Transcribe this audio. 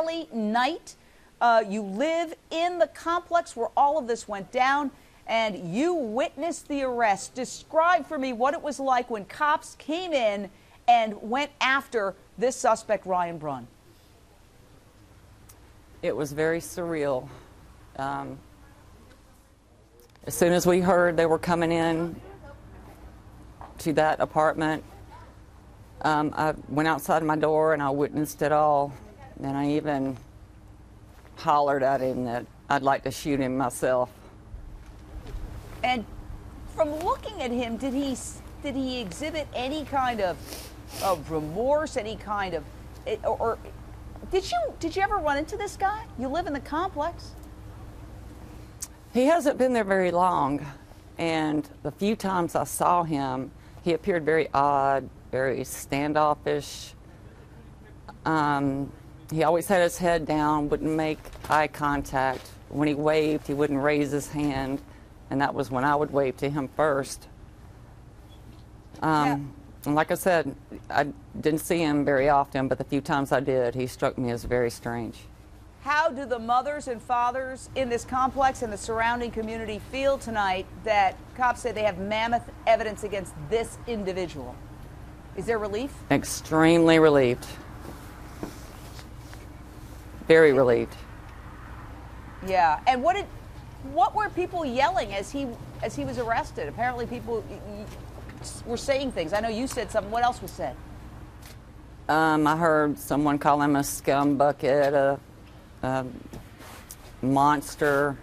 Kelly Knight. Uh, you live in the complex where all of this went down, and you witnessed the arrest. Describe for me what it was like when cops came in and went after this suspect, Ryan Brunn. It was very surreal. Um, as soon as we heard they were coming in to that apartment, um, I went outside my door and I witnessed it all. And I even hollered at him that I'd like to shoot him myself. And from looking at him, did he did he exhibit any kind of, of remorse, any kind of, or, or did you did you ever run into this guy? You live in the complex. He hasn't been there very long, and the few times I saw him, he appeared very odd, very standoffish. Um, he always had his head down, wouldn't make eye contact. When he waved, he wouldn't raise his hand, and that was when I would wave to him first. Um, yeah. And like I said, I didn't see him very often, but the few times I did, he struck me as very strange. How do the mothers and fathers in this complex and the surrounding community feel tonight that cops say they have mammoth evidence against this individual? Is there relief? Extremely relieved. Very relieved. Yeah. And what did what were people yelling as he as he was arrested? Apparently people were saying things. I know you said something. What else was said? Um, I heard someone call him a scum bucket, a, a monster.